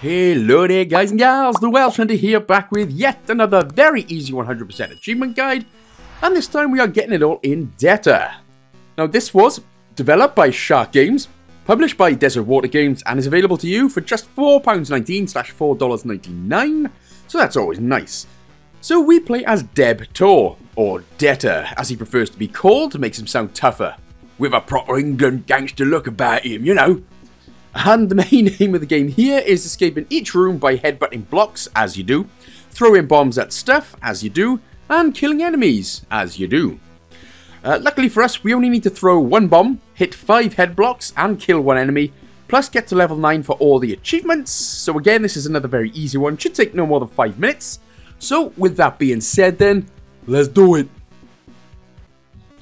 Hello there guys and gals, the Welsh Hunter here back with yet another very easy 100% achievement guide and this time we are getting it all in Debtor. Now this was developed by Shark Games, published by Desert Water Games and is available to you for just £4.19 slash $4.99 so that's always nice. So we play as Deb Tor, or Debtor as he prefers to be called, makes him sound tougher. With a proper England gangster look about him, you know. And the main aim of the game here is escaping each room by headbutting blocks, as you do, throwing bombs at stuff, as you do, and killing enemies, as you do. Uh, luckily for us, we only need to throw one bomb, hit 5 head blocks, and kill one enemy, plus get to level 9 for all the achievements. So again, this is another very easy one, should take no more than 5 minutes. So with that being said then, let's do it.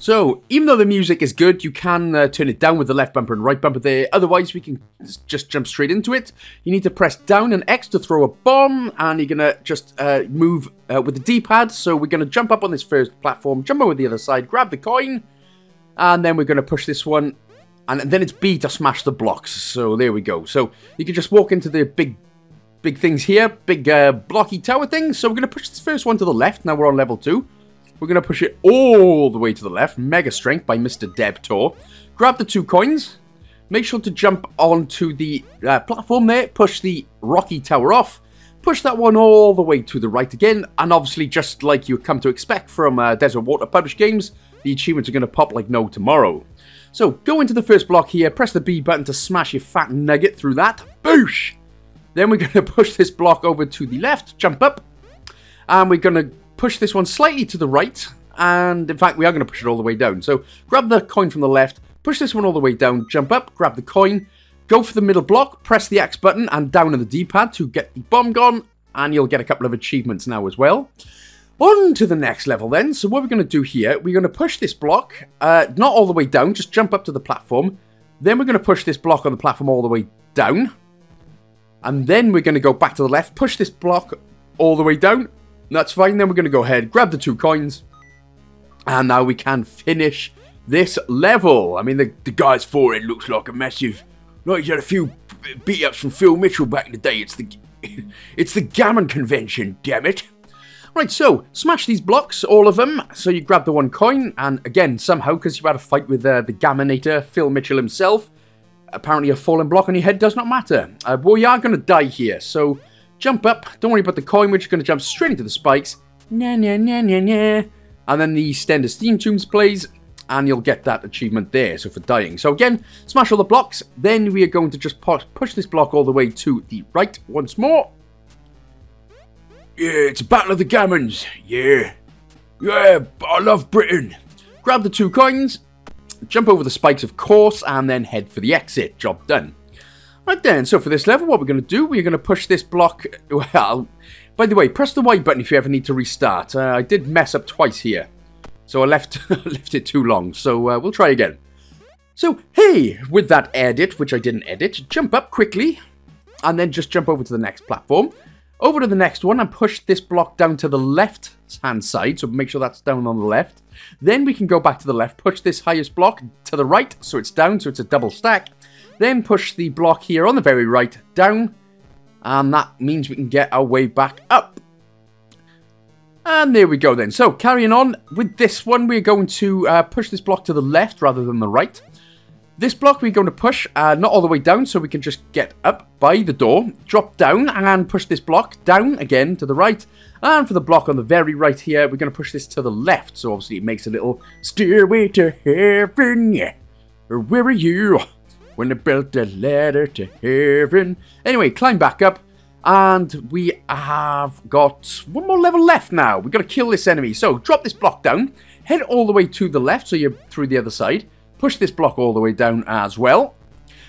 So, even though the music is good, you can uh, turn it down with the left bumper and right bumper there. Otherwise, we can just jump straight into it. You need to press down and X to throw a bomb, and you're going to just uh, move uh, with the D-pad. So we're going to jump up on this first platform, jump over the other side, grab the coin, and then we're going to push this one. And then it's B to smash the blocks. So there we go. So you can just walk into the big big things here, big uh, blocky tower things. So we're going to push this first one to the left. Now we're on level 2. We're going to push it all the way to the left. Mega Strength by Mr. Debtor. Grab the two coins. Make sure to jump onto the uh, platform there. Push the rocky tower off. Push that one all the way to the right again. And obviously, just like you come to expect from uh, Desert Water published games, the achievements are going to pop like no tomorrow. So, go into the first block here. Press the B button to smash your fat nugget through that. Boosh! Then we're going to push this block over to the left. Jump up. And we're going to push this one slightly to the right, and in fact, we are going to push it all the way down. So grab the coin from the left, push this one all the way down, jump up, grab the coin, go for the middle block, press the X button and down on the D-pad to get the bomb gone, and you'll get a couple of achievements now as well. On to the next level then. So what we're going to do here, we're going to push this block, uh, not all the way down, just jump up to the platform. Then we're going to push this block on the platform all the way down. And then we're going to go back to the left, push this block all the way down, that's fine, then we're going to go ahead, grab the two coins, and now we can finish this level. I mean, the, the guy's forehead looks like a massive... Like he's had a few beat-ups from Phil Mitchell back in the day. It's the... It's the Gammon Convention, damn it. Right, so, smash these blocks, all of them. So you grab the one coin, and again, somehow, because you had a fight with uh, the Gammonator, Phil Mitchell himself, apparently a fallen block on your head does not matter. Uh, well, you are going to die here, so Jump up. Don't worry about the coin. We're just going to jump straight into the spikes. And then the Stenders theme tunes plays. And you'll get that achievement there, so for dying. So again, smash all the blocks. Then we are going to just push this block all the way to the right once more. Yeah, it's a battle of the gammons. Yeah. Yeah, I love Britain. Grab the two coins, jump over the spikes, of course, and then head for the exit. Job done. Right then, so for this level, what we're going to do, we're going to push this block, well, by the way, press the Y button if you ever need to restart. Uh, I did mess up twice here, so I left, left it too long, so uh, we'll try again. So, hey, with that edit, which I didn't edit, jump up quickly, and then just jump over to the next platform. Over to the next one and push this block down to the left hand side, so make sure that's down on the left. Then we can go back to the left, push this highest block to the right, so it's down, so it's a double stack. Then push the block here on the very right down. And that means we can get our way back up. And there we go then. So carrying on with this one, we're going to uh, push this block to the left rather than the right. This block we're going to push uh, not all the way down so we can just get up by the door, drop down and push this block down again to the right. And for the block on the very right here, we're going to push this to the left. So obviously it makes a little stairway to heaven. Where are you? When they built a ladder to heaven. Anyway, climb back up. And we have got one more level left now. We've got to kill this enemy. So drop this block down. Head all the way to the left so you're through the other side. Push this block all the way down as well.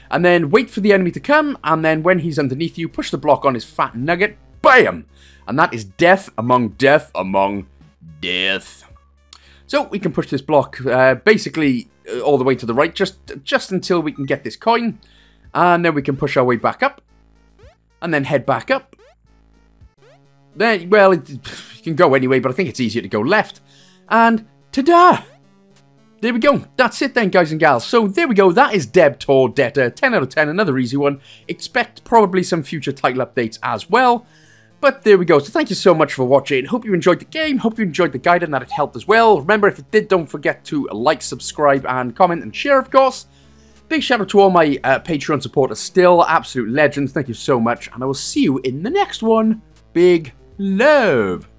And then wait for the enemy to come. And then when he's underneath you, push the block on his fat nugget. Bam! And that is death among death among death. So we can push this block uh, basically uh, all the way to the right, just, just until we can get this coin. And then we can push our way back up. And then head back up. Then, well, it, you can go anyway, but I think it's easier to go left. And ta-da! there we go. That's it then, guys and gals. So there we go. That is Deb Tor Debtor. 10 out of 10. Another easy one. Expect probably some future title updates as well. But there we go. So thank you so much for watching. Hope you enjoyed the game. Hope you enjoyed the guide and that it helped as well. Remember, if it did, don't forget to like, subscribe, and comment and share, of course. Big shout out to all my uh, Patreon supporters still. Absolute legends. Thank you so much. And I will see you in the next one. Big love.